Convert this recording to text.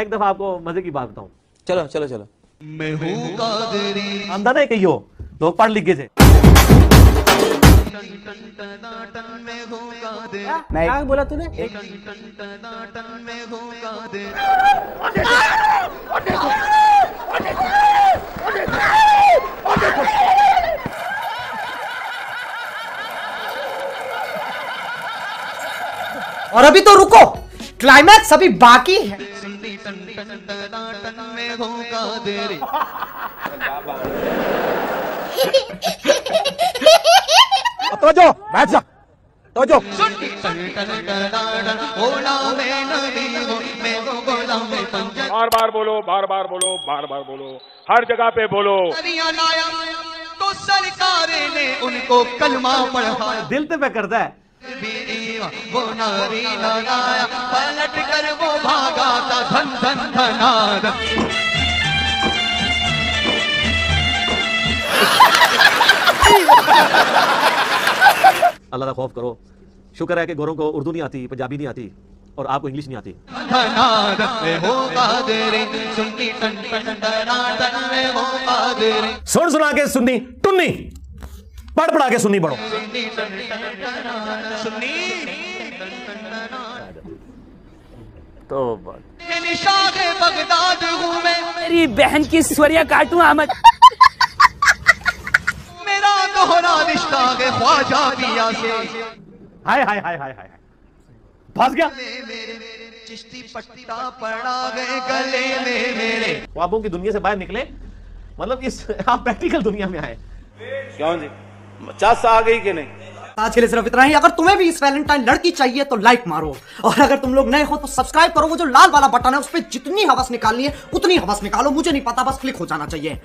मैं एक दफ़ा आपको मज़े की बात बताऊँ। चलो चलो चलो। मैं हूँ कादरी अंदर नहीं कही हो लोग पढ़ लिख गए थे। मैं क्या बोला तूने? मैं और अभी तो रुको। क्लाइमैक्स अभी बाकी है। टन टन टना टन मैं हूँ कादरी तवज्जो बैठ जा गुलाम पंजन बार बार बोलो बार बार बोलो बार बार बोलो हर जगह पे बोलो तो सरकार ने उनको कलमा पढ़ा दिल पे पे करता है बीवा वो नारी लगाया पलट कर वो भागा था धन धन धनाद। अल्लाह का खौफ करो। शुक्र है कि गोरों को उर्दू नहीं आती पंजाबी नहीं आती और आपको इंग्लिश नहीं आती। सुन सुना के सुननी टुन्नी। पढ़ पढ़ा के सुननी पढ़ो तो बगदाद हूँ मैं। मेरी बहन की स्वरिया काटू अहमद? मेरा दोहरा रिश्ता है ख्वाजा पिया से। हाय हाय हाय हाय हाय फंस गया। चिश्ती पट्टा पड़ा गए गले में मेरे। ख्वाबों की दुनिया से बाहर निकले। मतलब इस आप प्रैक्टिकल दुनिया में आए। क्यों जी? चास आ गई कि नहीं? आज के लिए सिर्फ़ इतना ही, अगर तुम्हें भी इस वैलेंटाइन लड़की चाहिए तो लाइक मारो। और अगर तुम लोग नए हो तो सब्सक्राइब करो, वो जो लाल वाला बटन है, उस पर जितनी हवस निकालनी है, उतनी हवस निकालो, मुझे नहीं पता, बस क्लिक हो जाना चाहिए।